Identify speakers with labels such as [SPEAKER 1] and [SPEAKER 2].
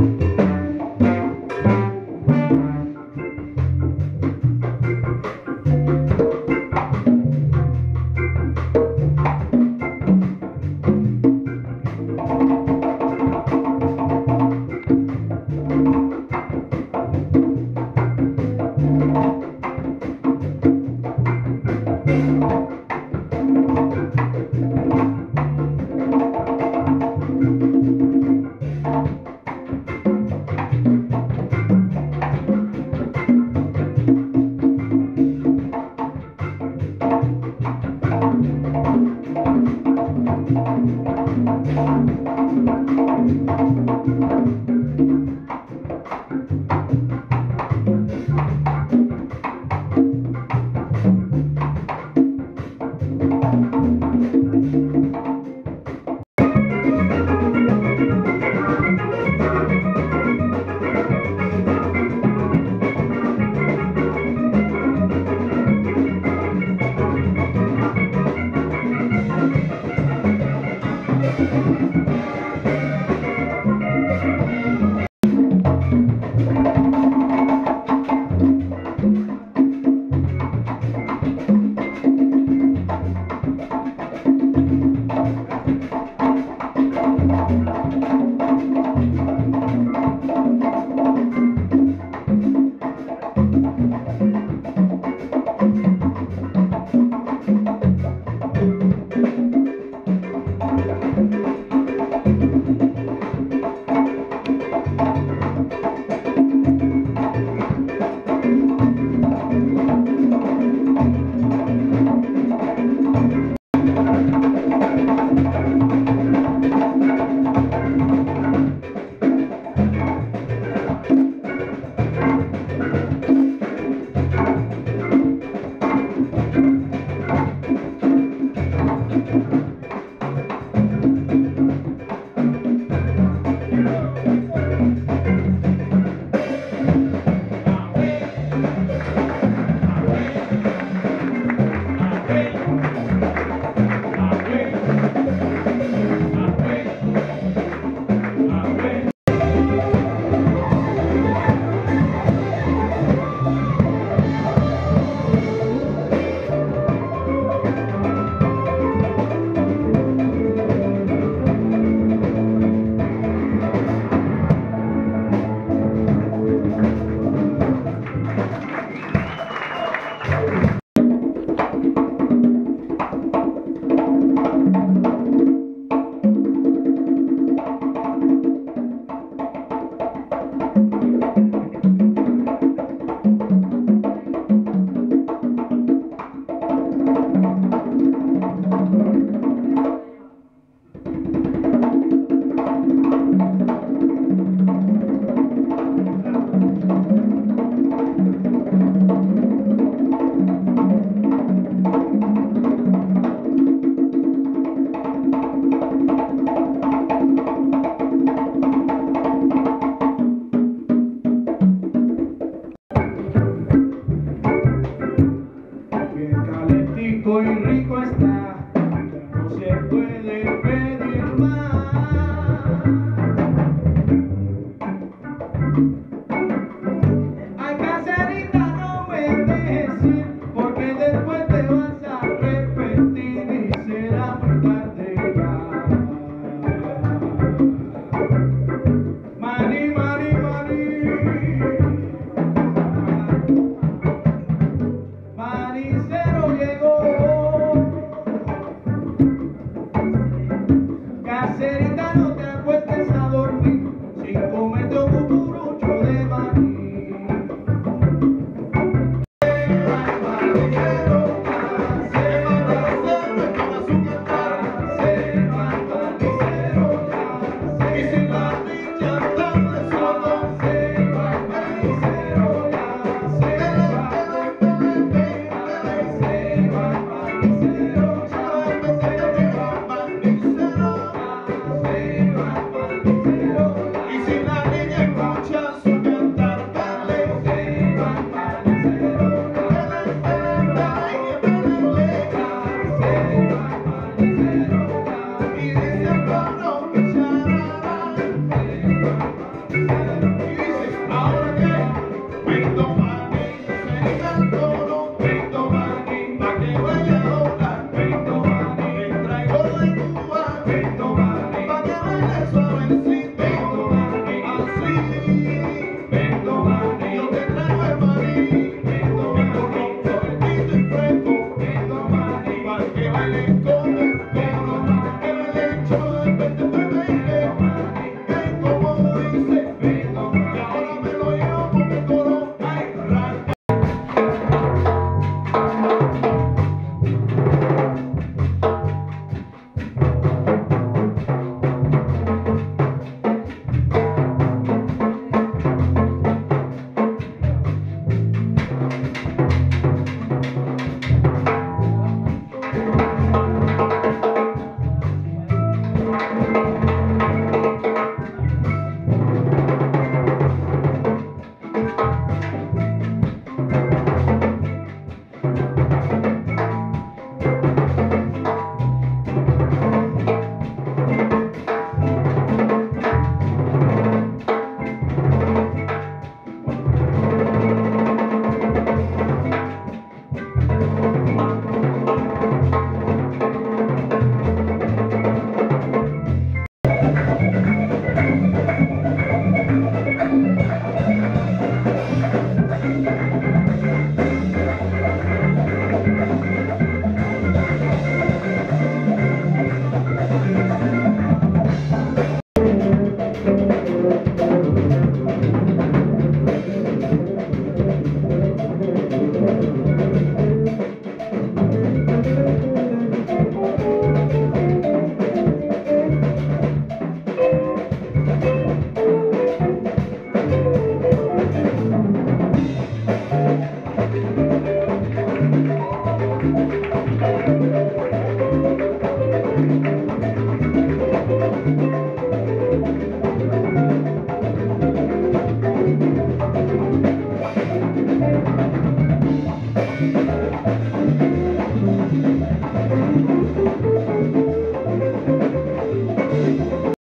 [SPEAKER 1] thank you. Thank you.
[SPEAKER 2] Seria